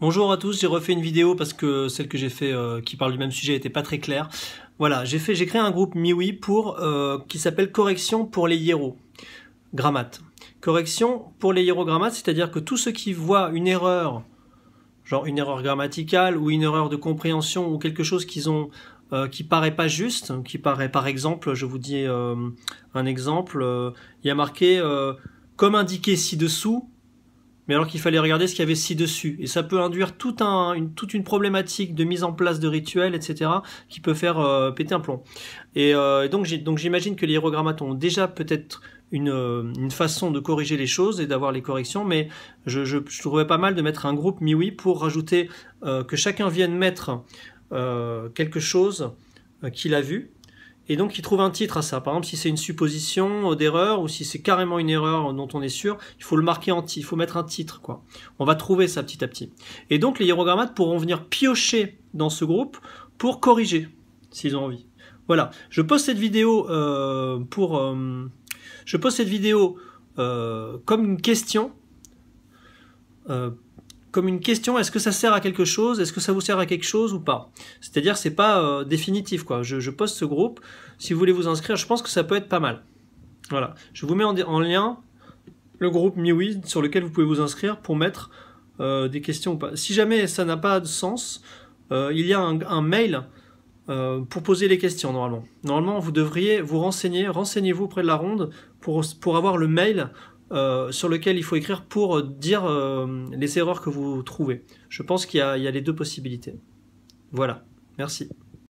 Bonjour à tous, j'ai refait une vidéo parce que celle que j'ai fait euh, qui parle du même sujet n'était pas très claire. Voilà, j'ai fait, créé un groupe MiWi euh, qui s'appelle Correction pour les hiéros grammates. Correction pour les hiérogrammates, c'est-à-dire que tous ceux qui voient une erreur, genre une erreur grammaticale ou une erreur de compréhension ou quelque chose euh, qui paraît pas juste, qui paraît par exemple, je vous dis un exemple, il y a marqué comme indiqué ci-dessous, mais alors qu'il fallait regarder ce qu'il y avait ci-dessus. Et ça peut induire toute une problématique de mise en place de rituels, etc., qui peut faire péter un plomb. Et, et donc j'imagine que les hiérogrammates ont déjà peut-être une, une, façon de corriger les choses et d'avoir les corrections, mais je, je, trouvais pas mal de mettre un groupe MiWi pour rajouter que chacun vienne mettre euh, quelque chose euh, qu'il a vu. Et donc il trouve un titre à ça. Par exemple, si c'est une supposition d'erreur ou si c'est carrément une erreur dont on est sûr, il faut le marquer en titre, il faut mettre un titre. quoi. On va trouver ça petit à petit. Et donc les hiérogrammates pourront venir piocher dans ce groupe pour corriger, s'ils ont envie. Voilà, je poste cette vidéo euh, pour... Euh, je pose cette vidéo euh, comme une question euh, comme une question est-ce que ça sert à quelque chose est-ce que ça vous sert à quelque chose ou pas? C'est-à-dire c'est pas euh, définitif quoi. Je, poste ce groupe. Si vous voulez vous inscrire je pense que ça peut être pas mal. Voilà. Je vous mets en, en lien le groupe MiWi sur lequel vous pouvez vous inscrire pour mettre euh, des questions ou pas. Si jamais ça n'a pas de sens euh, il y a un, mail pour poser les questions normalement. Normalement vous devriez vous renseigner renseignez-vous auprès de la ronde pour, pour avoir le mail euh, sur lequel il faut écrire pour dire euh, les erreurs que vous trouvez. Je pense qu'il y, a les deux possibilités. Voilà, merci.